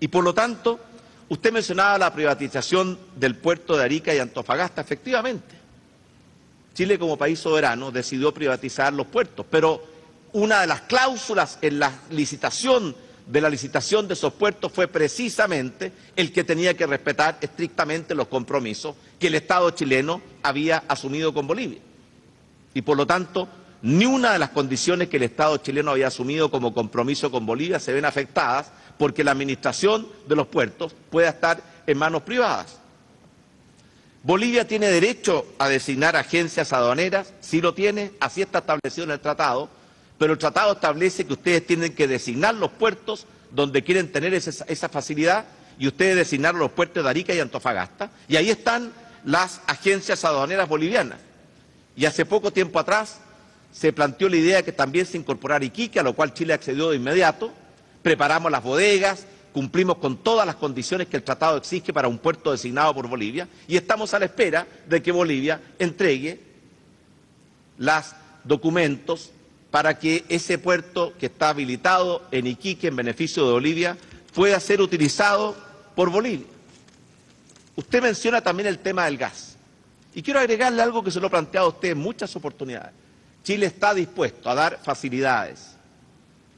Y por lo tanto, usted mencionaba la privatización del puerto de Arica y Antofagasta. Efectivamente, Chile como país soberano decidió privatizar los puertos, pero una de las cláusulas en la licitación de la licitación de esos puertos fue precisamente el que tenía que respetar estrictamente los compromisos que el Estado chileno había asumido con Bolivia. Y por lo tanto, ni una de las condiciones que el Estado chileno había asumido como compromiso con Bolivia se ven afectadas porque la administración de los puertos pueda estar en manos privadas. Bolivia tiene derecho a designar agencias aduaneras, sí lo tiene, así está establecido en el tratado, pero el tratado establece que ustedes tienen que designar los puertos donde quieren tener esa, esa facilidad y ustedes designaron los puertos de Arica y Antofagasta, y ahí están las agencias aduaneras bolivianas. Y hace poco tiempo atrás se planteó la idea de que también se incorporara Iquique, a lo cual Chile accedió de inmediato, preparamos las bodegas, cumplimos con todas las condiciones que el tratado exige para un puerto designado por Bolivia y estamos a la espera de que Bolivia entregue los documentos para que ese puerto que está habilitado en Iquique en beneficio de Bolivia pueda ser utilizado por Bolivia. Usted menciona también el tema del gas. Y quiero agregarle algo que se lo he planteado a usted en muchas oportunidades. Chile está dispuesto a dar facilidades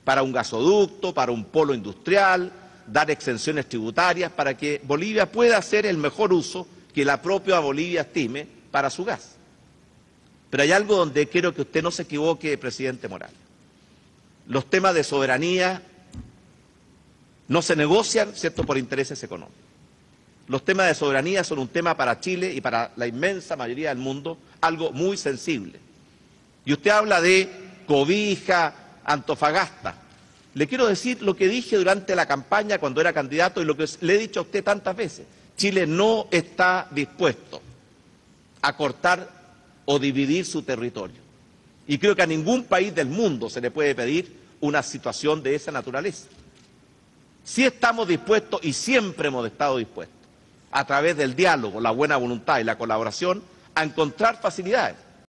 para un gasoducto, para un polo industrial, dar exenciones tributarias para que Bolivia pueda hacer el mejor uso que la propia Bolivia estime para su gas. Pero hay algo donde quiero que usted no se equivoque, presidente Morales. Los temas de soberanía no se negocian, ¿cierto?, por intereses económicos. Los temas de soberanía son un tema para Chile y para la inmensa mayoría del mundo, algo muy sensible. Y usted habla de cobija, Antofagasta. Le quiero decir lo que dije durante la campaña cuando era candidato y lo que le he dicho a usted tantas veces. Chile no está dispuesto a cortar o dividir su territorio. Y creo que a ningún país del mundo se le puede pedir una situación de esa naturaleza. Sí estamos dispuestos y siempre hemos estado dispuestos, a través del diálogo, la buena voluntad y la colaboración, a encontrar facilidades.